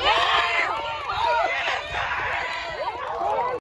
Yeah!